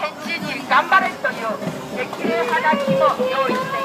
県知事頑張れという激励はがきも用意して